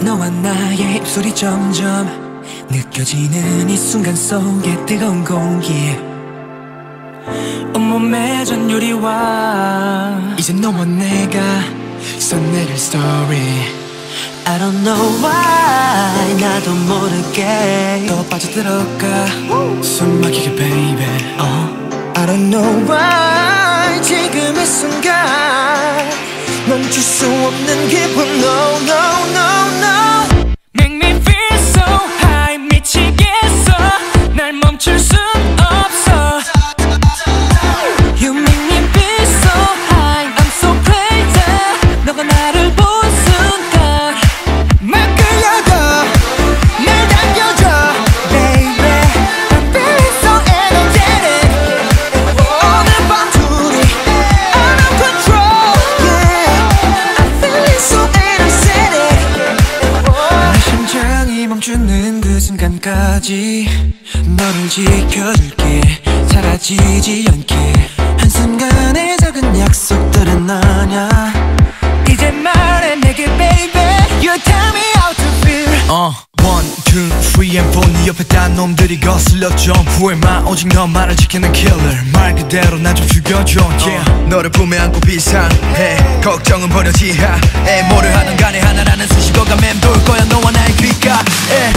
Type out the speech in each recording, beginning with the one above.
너와 나의 입술이 점점 느껴지는 이 순간 속에 뜨거운 공기. 온몸에 전율이와. 이제 너와 내가 써내릴 story. I don't know why 나도 모르게 더 빠져들어가. 숨 막히게 baby. uh. I don't know why 지금 이 순간 멈출 수 없는 기분 No no no no 순간까지. 너를 지켜줄게. 사라지지 않게. 한순간의 작은 약속들은 아냐. 이제 말해 내게 baby. You tell me how to feel. 어 one two three and four. 네 옆에 딴 놈들이 거슬려 점프해 마 오직 너만을 지키는 killer. 말 그대로 나 좀 죽여줘. Yeah. 너를 품에 안고 비상해. 걱정은 버려 지하에 뭐를 하든 간에 하나라는 수식어가 맴돌 거야. 너와 나의 귓가에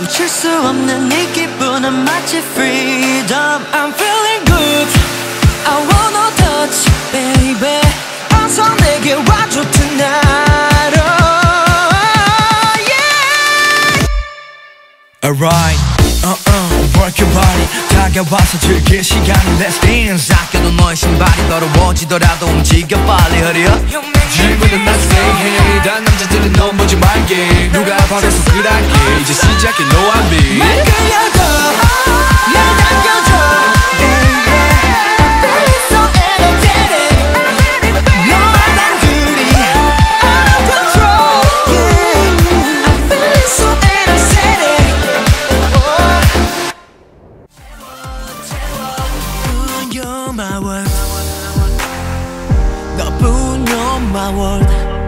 멈출 수 없는 이 기분은 마치 freedom I'm feeling good I wanna touch baby 어서 내게 와줘 tonight oh, yeah. Alright, uh-uh, work your body 다가와서 즐길 시간을 Let's dance 아껴둔 너의 신발이 더러워지더라도 움직여 빨리 hurry up 질문은 you're my world.